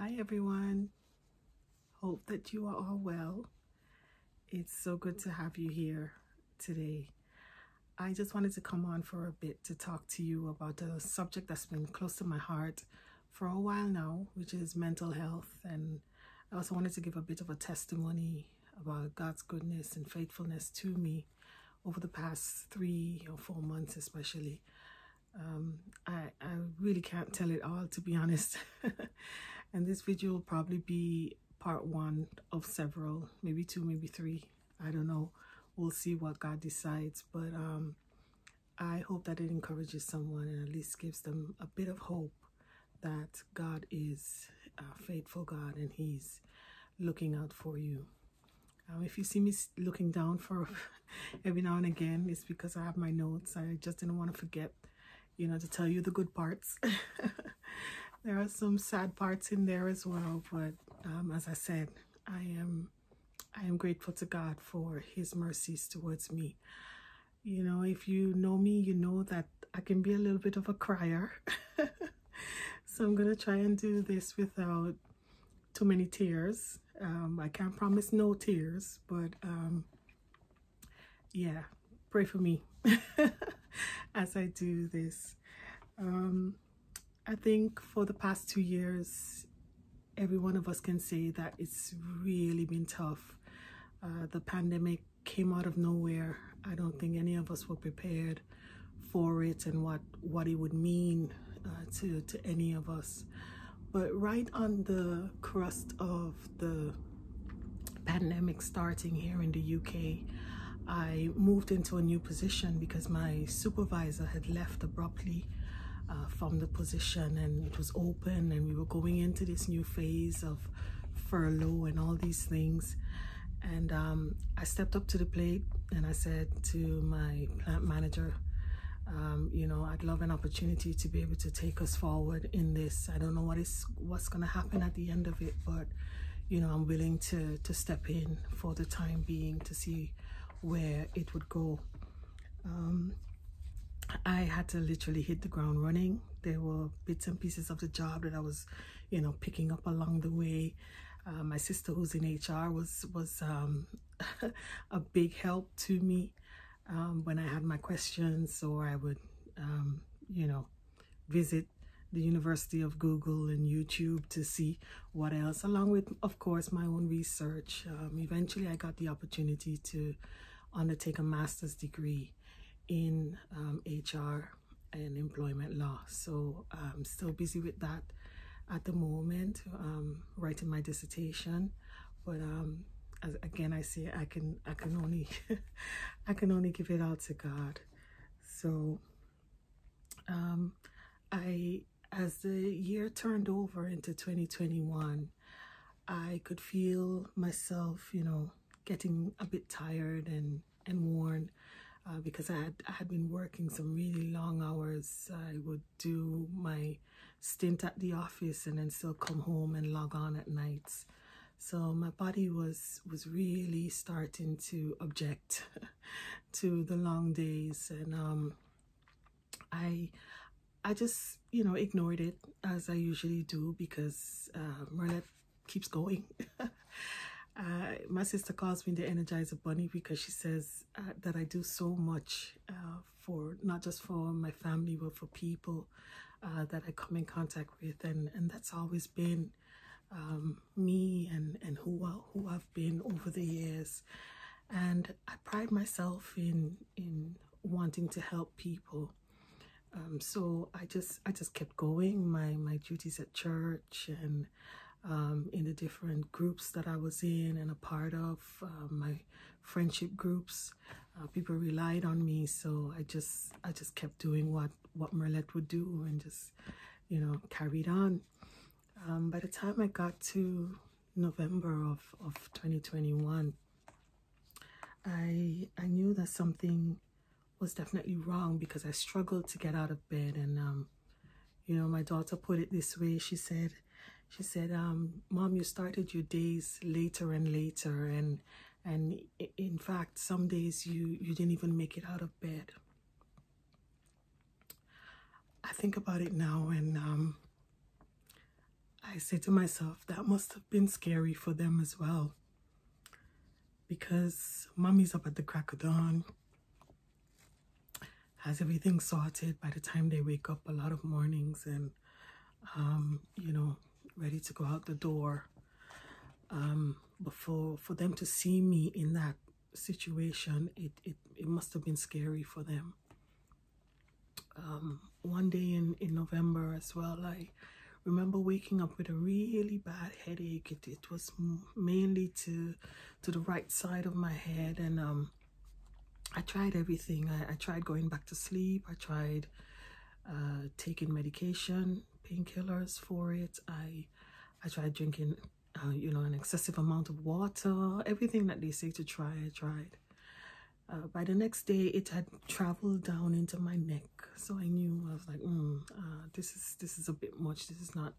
Hi everyone. Hope that you are all well. It's so good to have you here today. I just wanted to come on for a bit to talk to you about a subject that's been close to my heart for a while now, which is mental health. And I also wanted to give a bit of a testimony about God's goodness and faithfulness to me over the past three or four months, especially. Um, I, I really can't tell it all, to be honest. and this video will probably be part one of several, maybe two, maybe three. I don't know. We'll see what God decides. But um, I hope that it encourages someone and at least gives them a bit of hope that God is a faithful God and He's looking out for you. Um, if you see me looking down for every now and again, it's because I have my notes. I just didn't want to forget, you know, to tell you the good parts. there are some sad parts in there as well, but um, as I said, I am I am grateful to God for His mercies towards me. You know, if you know me, you know that I can be a little bit of a crier. so I'm gonna try and do this without too many tears. Um, I can't promise no tears, but um, yeah, pray for me as I do this. Um, I think for the past two years, every one of us can say that it's really been tough. Uh, the pandemic came out of nowhere. I don't think any of us were prepared for it and what, what it would mean uh, to, to any of us. But right on the crust of the pandemic starting here in the UK, I moved into a new position because my supervisor had left abruptly uh, from the position and it was open and we were going into this new phase of furlough and all these things. And um, I stepped up to the plate and I said to my plant manager, um, you know, I'd love an opportunity to be able to take us forward in this. I don't know what is what's going to happen at the end of it, but you know, I'm willing to to step in for the time being to see where it would go. Um, I had to literally hit the ground running. There were bits and pieces of the job that I was, you know, picking up along the way. Uh, my sister, who's in HR, was was um, a big help to me um, when I had my questions, or I would, um, you know, visit the University of Google and YouTube to see what else, along with, of course, my own research. Um, eventually, I got the opportunity to undertake a master's degree in um, HR and employment law. So I'm still busy with that at the moment, um, writing my dissertation. But um, as, again, I say I can I can only I can only give it all to God. So um, I as the year turned over into 2021, I could feel myself, you know, getting a bit tired and and worn uh, because I had, I had been working some really long hours. I would do my stint at the office and then still come home and log on at nights. So my body was was really starting to object to the long days, and um, I I just you know ignored it as I usually do because uh, Murlette keeps going. Uh, my sister calls me the Energizer Bunny because she says uh, that I do so much uh, for not just for my family but for people uh, that I come in contact with, and and that's always been um, me and and who who I've been over the years, and I pride myself in in wanting to help people. Um, so I just I just kept going. My my duties at church and um, in the different groups that I was in and a part of, uh, my friendship groups. Uh, people relied on me, so I just I just kept doing what what Murlette would do and just you know carried on. Um, by the time I got to November of of 2021, I I knew that something was definitely wrong because I struggled to get out of bed and um, you know my daughter put it this way. She said she said, um, Mom, you started your days later and later. And, and in fact, some days you, you didn't even make it out of bed. I think about it now and um, I say to myself, that must have been scary for them as well. Because mommy's up at the crack of dawn, has everything sorted by the time they wake up a lot of mornings and, um, you know, ready to go out the door. Um, but for, for them to see me in that situation, it, it, it must have been scary for them. Um, one day in, in November as well, I remember waking up with a really bad headache. It, it was mainly to to the right side of my head, and um, I tried everything. I, I tried going back to sleep. I tried uh, taking medication, painkillers for it. I I tried drinking, uh, you know, an excessive amount of water. Everything that they say to try, I tried. Uh, by the next day, it had traveled down into my neck, so I knew I was like, mm, uh, "This is this is a bit much. This is not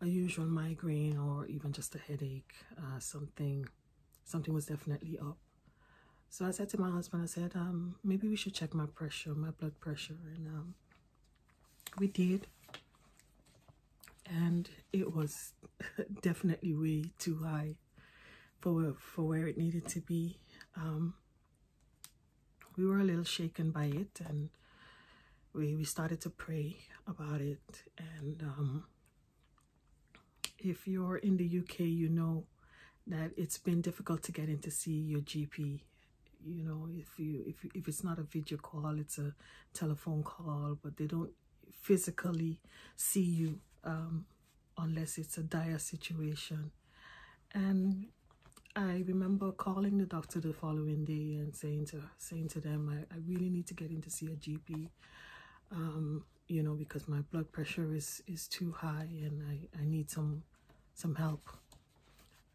a usual migraine or even just a headache. Uh, something, something was definitely up." So I said to my husband, "I said, um, maybe we should check my pressure, my blood pressure," and um, we did, and it was definitely way too high for for where it needed to be. Um, we were a little shaken by it and we, we started to pray about it. And um, if you're in the UK you know that it's been difficult to get in to see your GP you know if you if, if it's not a video call it's a telephone call but they don't physically see you um, unless it's a dire situation and I remember calling the doctor the following day and saying to saying to them, I, I really need to get in to see a GP, um, you know, because my blood pressure is is too high and I, I need some some help.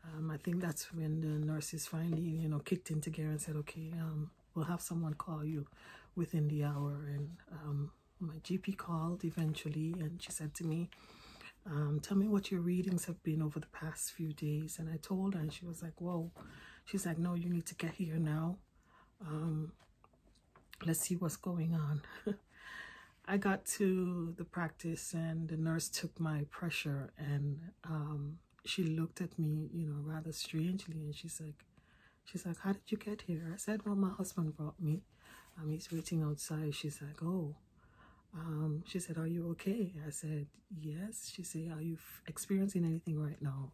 Um, I think that's when the nurses finally, you know, kicked into gear and said, okay, um, we'll have someone call you within the hour. And um, my GP called eventually and she said to me, um, tell me what your readings have been over the past few days. And I told her, and she was like, whoa. She's like, no, you need to get here now. Um, let's see what's going on. I got to the practice and the nurse took my pressure and um, she looked at me, you know, rather strangely. And she's like, she's like, how did you get here? I said, well, my husband brought me. Um, he's waiting outside. She's like, oh, um, she said, are you okay? I said, yes. She said, are you experiencing anything right now?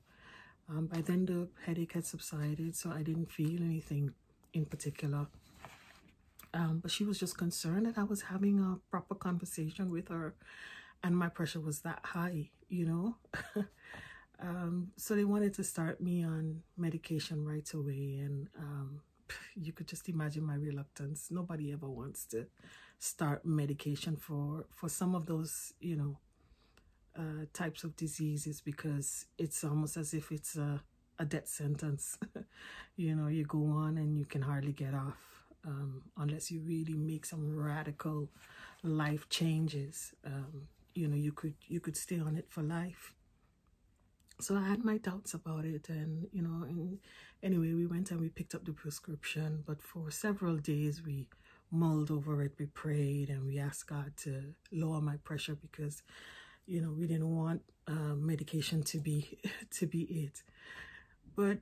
Um, by then the headache had subsided, so I didn't feel anything in particular. Um, but she was just concerned that I was having a proper conversation with her and my pressure was that high, you know? um, so they wanted to start me on medication right away and um, you could just imagine my reluctance. Nobody ever wants to start medication for for some of those you know uh, types of diseases because it's almost as if it's a, a death sentence. You know you go on and you can hardly get off um, unless you really make some radical life changes. Um, you know you could you could stay on it for life. So I had my doubts about it and you know and anyway we went and we picked up the prescription but for several days we mulled over it, we prayed, and we asked God to lower my pressure because, you know, we didn't want uh, medication to be to be it. But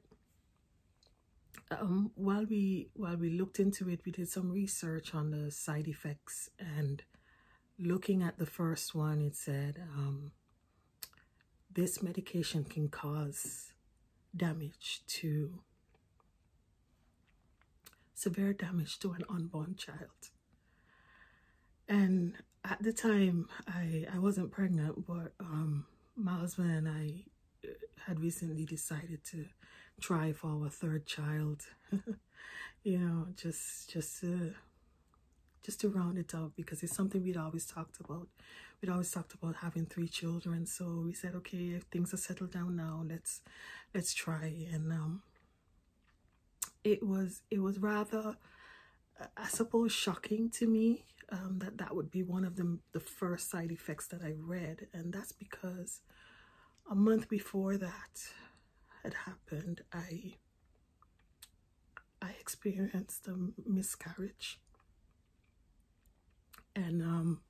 um, while we while we looked into it, we did some research on the side effects, and looking at the first one, it said um, this medication can cause damage to severe damage to an unborn child. And at the time, I, I wasn't pregnant, but um, my husband and I uh, had recently decided to try for our third child. you know, just just to just to round it up because it's something we'd always talked about. We'd always talked about having three children, so we said, okay, if things are settled down now, let's let's try. And um, it was it was rather I suppose shocking to me um, that that would be one of the, the first side effects that I read. And that's because a month before that had happened I I experienced a miscarriage. And um,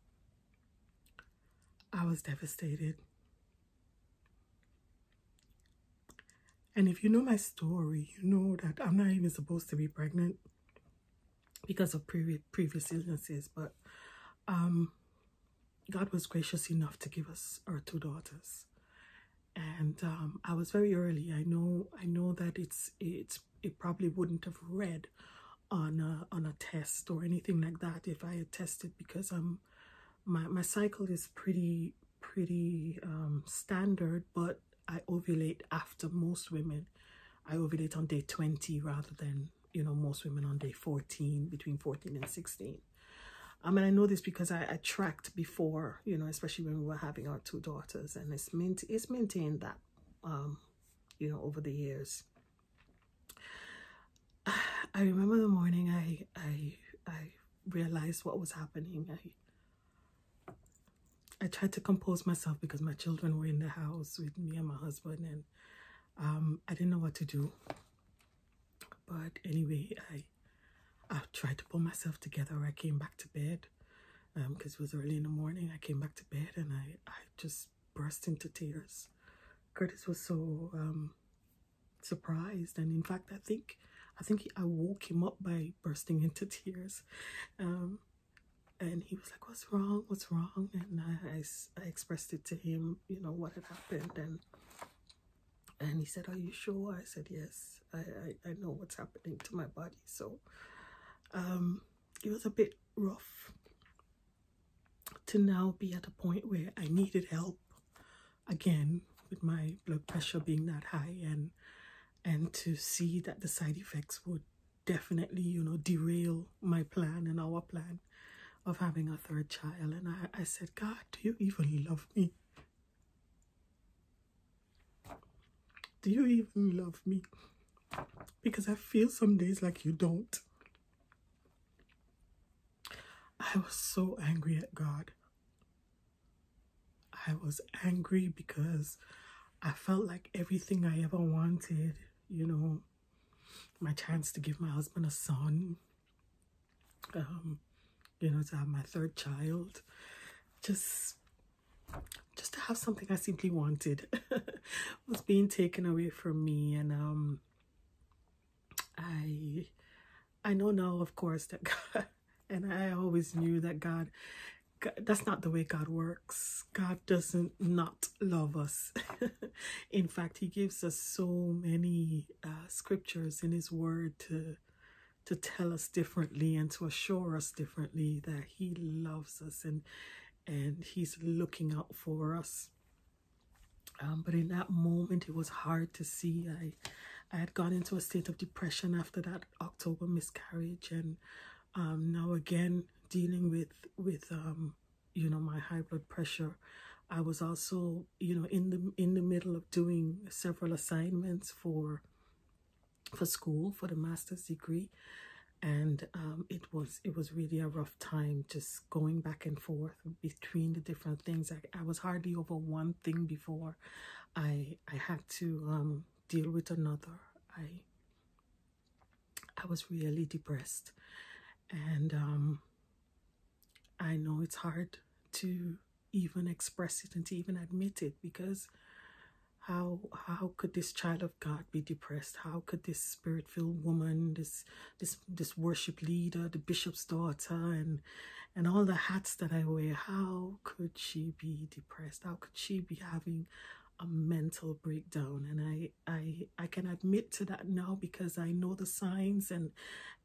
I was devastated And if you know my story, you know that I'm not even supposed to be pregnant because of previous previous illnesses, but um, God was gracious enough to give us our two daughters, and um, I was very early. I know I know that it's it's it probably wouldn't have read on a, on a test or anything like that if I had tested because I'm my my cycle is pretty pretty um, standard, but I ovulate after most women. I ovulate on day 20 rather than, you know, most women on day 14, between 14 and 16. I mean, I know this because I, tracked before, you know, especially when we were having our two daughters, and it's, maint it's maintained that, um, you know, over the years. I remember the morning I, I, I realized what was happening. I, I tried to compose myself because my children were in the house with me and my husband, and um, I didn't know what to do. But anyway, I I tried to pull myself together. I came back to bed because um, it was early in the morning. I came back to bed and I I just burst into tears. Curtis was so um, surprised, and in fact, I think I think I woke him up by bursting into tears. Um, and he was like, "What's wrong? What's wrong?" And I, I, I, expressed it to him, you know, what had happened, and and he said, "Are you sure?" I said, "Yes, I, I, I know what's happening to my body." So, um, it was a bit rough to now be at a point where I needed help again with my blood pressure being that high, and and to see that the side effects would definitely, you know, derail my plan and our plan of having a third child. And I, I said, God, do you even love me? Do you even love me? Because I feel some days like you don't. I was so angry at God. I was angry because I felt like everything I ever wanted, you know, my chance to give my husband a son, um, you know, to have my third child. Just just to have something I simply wanted was being taken away from me and um I I know now of course that God and I always knew that God, God that's not the way God works. God doesn't not love us. in fact, he gives us so many uh, scriptures in his word to to tell us differently and to assure us differently that he loves us and and he's looking out for us. Um, but in that moment it was hard to see. I i had gone into a state of depression after that october miscarriage and um, now again dealing with with um, you know my high blood pressure. I was also you know in the in the middle of doing several assignments for for school for the master's degree. And um, it was it was really a rough time just going back and forth between the different things. I, I was hardly over one thing before I I had to um, deal with another. I I was really depressed. And um, I know it's hard to even express it and to even admit it because how how could this child of god be depressed? How could this spirit-filled woman this this this worship leader the bishop's daughter and and all the hats that i wear how could she be depressed? How could she be having a mental breakdown and I, I i can admit to that now because i know the signs and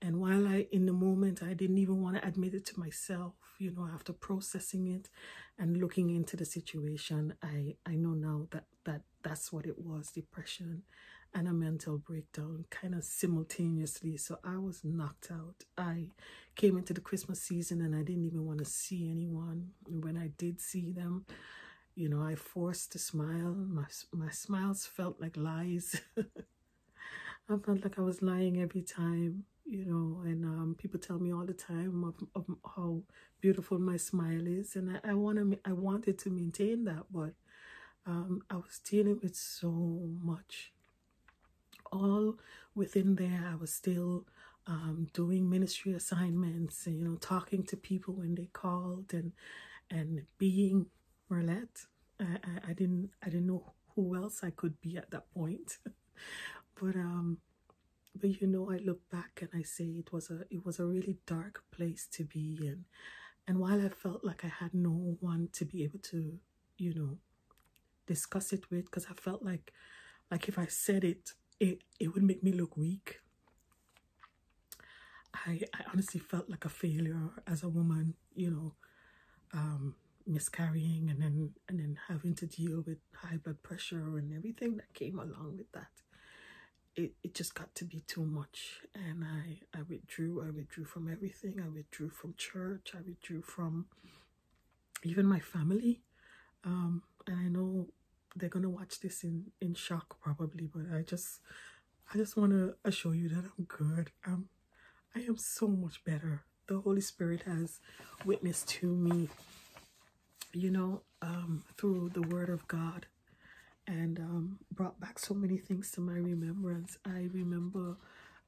and while i in the moment i didn't even want to admit it to myself you know after processing it and looking into the situation i i know now that that that's what it was depression and a mental breakdown kind of simultaneously. So i was knocked out. I came into the christmas season and i didn't even want to see anyone. And when i did see them you know, I forced a smile. My, my smiles felt like lies. I felt like I was lying every time, you know, and um, people tell me all the time of, of how beautiful my smile is. And I, I, wanna, I wanted to maintain that, but um, I was dealing with so much. All within there, I was still um, doing ministry assignments, and, you know, talking to people when they called and and being Murlette. I, I, I didn't I didn't know who else I could be at that point. but um but you know i look back and i say it was a it was a really dark place to be in and while i felt like i had no one to be able to you know discuss it with because i felt like like if i said it it it would make me look weak i i honestly felt like a failure as a woman you know um miscarrying and then and then having to deal with high blood pressure and everything that came along with that. It, it just got to be too much. And I, I withdrew i withdrew from everything. I withdrew from church. I withdrew from even my family. Um and i know they're gonna watch this in in shock probably but i just i just want to assure you that i'm good. Um i am so much better. The holy spirit has witnessed to me you know, um, through the Word of God and um, brought back so many things to my remembrance. I remember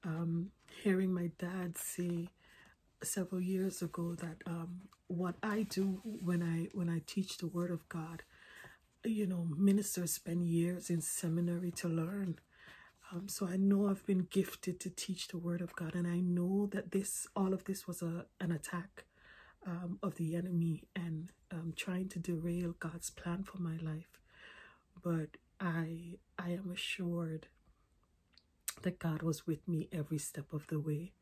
um, hearing my dad say several years ago that um, what I do when I when I teach the Word of God, you know, ministers spend years in seminary to learn. Um, so I know I've been gifted to teach the Word of God, and I know that this all of this was a an attack um, of the enemy and um, trying to derail God's plan for my life. But I I am assured that God was with me every step of the way.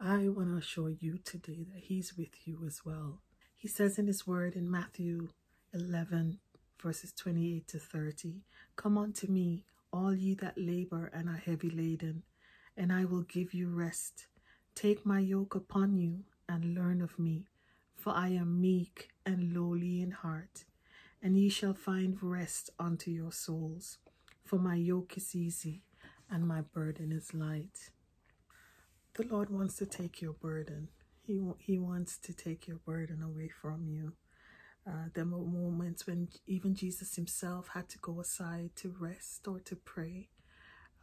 I want to assure you today that He's with you as well. He says in His word in Matthew 11, verses 28 to 30 Come unto me, all ye that labor and are heavy laden, and I will give you rest. Take my yoke upon you and learn of me for I am meek and lowly in heart, and ye shall find rest unto your souls. For my yoke is easy and my burden is light. The Lord wants to take your burden. He, he wants to take your burden away from you. Uh, there were moments when even Jesus himself had to go aside to rest or to pray.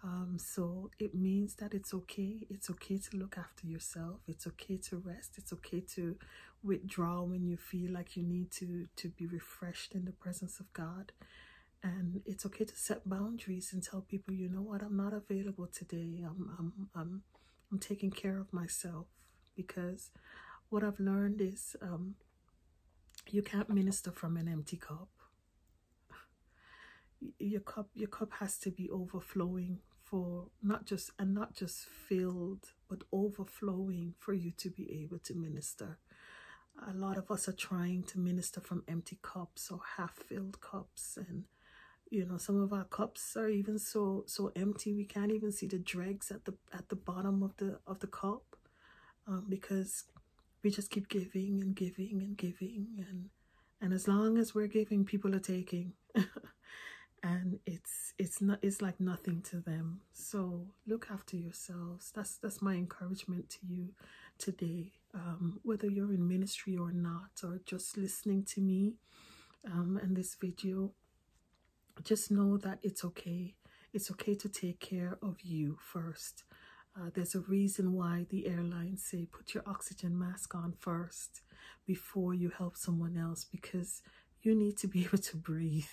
Um, so it means that it's okay. It's okay to look after yourself. It's okay to rest. It's okay to withdraw when you feel like you need to to be refreshed in the presence of God. And it's okay to set boundaries and tell people, you know what, I'm not available today. I'm I'm I'm I'm taking care of myself because what I've learned is um, you can't minister from an empty cup. Your cup your cup has to be overflowing for not just and not just filled but overflowing for you to be able to minister. A lot of us are trying to minister from empty cups or half filled cups and you know some of our cups are even so so empty we can't even see the dregs at the at the bottom of the of the cup um, because we just keep giving and giving and giving and and as long as we're giving people are taking and it's it's not it's like nothing to them. So look after yourselves. That's that's my encouragement to you today. Um, whether you're in ministry or not or just listening to me um, and this video just know that it's okay. It's okay to take care of you first. Uh, there's a reason why the airlines say put your oxygen mask on first before you help someone else because you need to be able to breathe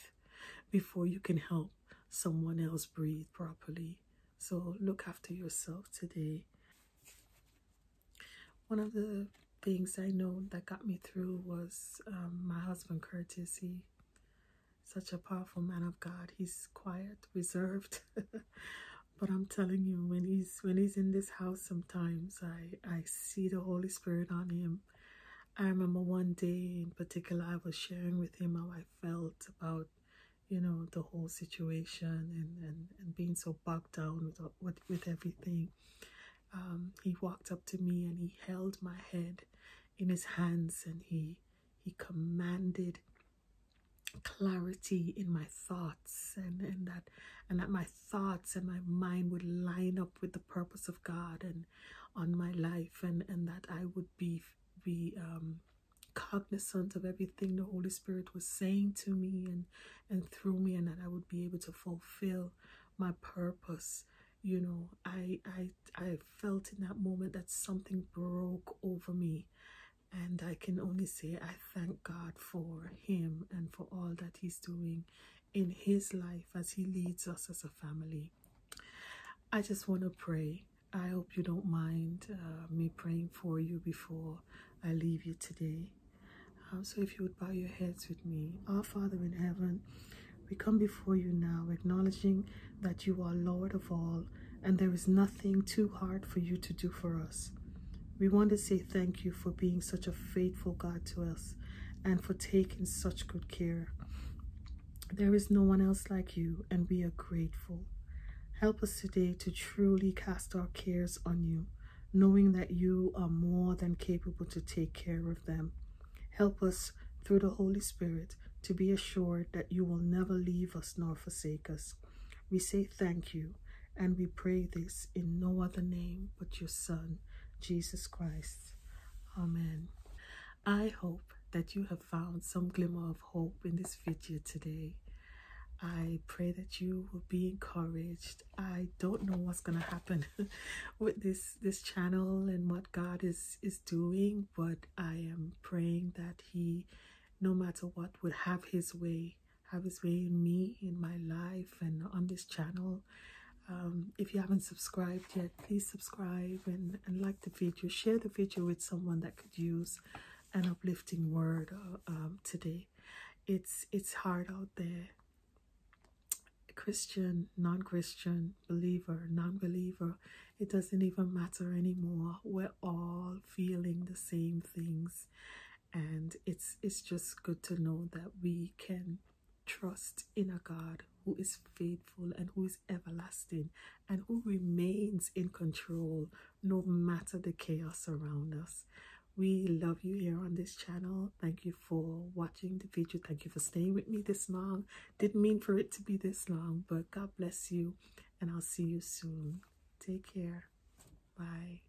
before you can help someone else breathe properly. So look after yourself today. One of the things I know that got me through was um, my husband Curtis. He such a powerful man of God. He's quiet, reserved. but I'm telling you, when he's when he's in this house, sometimes I I see the Holy Spirit on him. I remember one day in particular, I was sharing with him how I felt about you know the whole situation and and, and being so bogged down with with, with everything. Um, he walked up to me and he held my head in his hands and he he commanded clarity in my thoughts and and that and that my thoughts and my mind would line up with the purpose of God and on my life and and that I would be be um cognizant of everything the Holy Spirit was saying to me and, and through me, and that I would be able to fulfill my purpose. You know, I, I, I felt in that moment that something broke over me. And I can only say I thank God for him and for all that he's doing in his life as he leads us as a family. I just want to pray. I hope you don't mind uh, me praying for you before I leave you today. So if you would bow your heads with me. Our Father in heaven, we come before you now acknowledging that you are Lord of all and there is nothing too hard for you to do for us. We want to say thank you for being such a faithful God to us and for taking such good care. There is no one else like you, and we are grateful. Help us today to truly cast our cares on you, knowing that you are more than capable to take care of them. Help us through the Holy Spirit to be assured that you will never leave us nor forsake us. We say thank you, and we pray this in no other name but your Son, Jesus Christ. Amen. I hope that you have found some glimmer of hope in this video today. I pray that you will be encouraged. I don't know what's going to happen with this this channel and what God is is doing, but I am praying that he no matter what would have his way, have his way in me, in my life and on this channel. Um, if you haven't subscribed yet, please subscribe and, and like the video. Share the video with someone that could use an uplifting word uh, um, today. It's it's hard out there. Christian, non-Christian, believer, non-believer, it doesn't even matter anymore. We're all feeling the same things, and it's it's just good to know that we can trust in a God who is faithful and who is everlasting and who remains in control no matter the chaos around us. We love you here on this channel. Thank you for watching the video. Thank you for staying with me this long. Didn't mean for it to be this long, but God bless you and I'll see you soon. Take care. Bye.